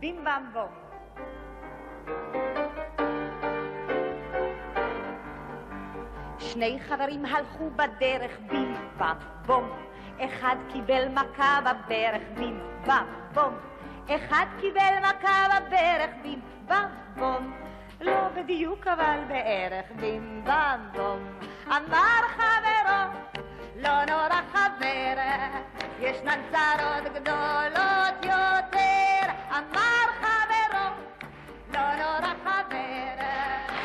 בים בם בום. שני חברים הלכו בדרך בים בם בום. אחד קיבל מכה בברך בים בם בום. אחד קיבל מכה בברך בים בם בום. לא בדיוק אבל בערך בים בם בום. אמר חברו, לא נורא חבר, ישנן צרות גדולות יותר. אמר חברו, לא נורא חבר,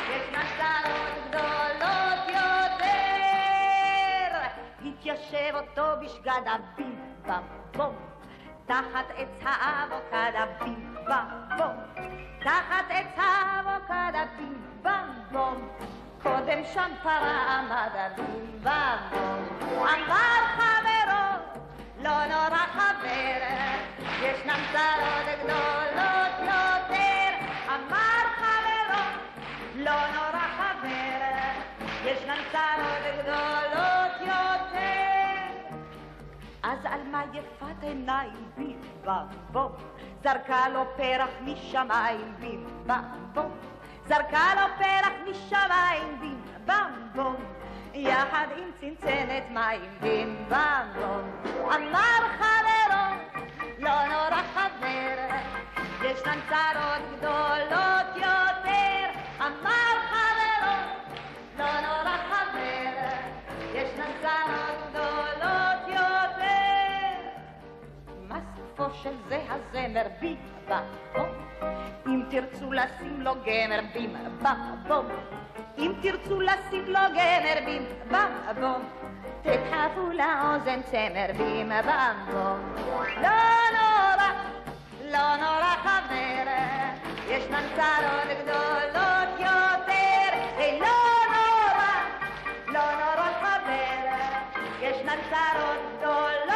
ישנן צרות גדולות יותר. התיישב אותו בשגד הבים בם בום. תחת עץ האבוקדה בים בם בום. תחת עץ האבוקדה בים בם בום. קודם שם פרה עמד הבים בם בום. אמר חברו, לא נורא חבר, ישנן צרות ישנן צרות גדולות יותר. אז על מה יפת עיניים בים בם בום, זרקה לו פרח משמיים בים בם בום, זרקה לו פרח משמיים בים בם בום, יחד עם צנצנת מים בים בם בום. אמר חברו, לא נורא חבר, ישנן צרות גדולות של זה הזמר בי בבום? אם תרצו לשים לו גמר בים בבום, אם תרצו לשים לו גמר בים בבום, תדחפו לאוזן צמר בים בבום. לא נורא, לא נורא חבר, ישנן צרות גדולות יותר. היי, לא נורא, לא נורא חבר, ישנן צרות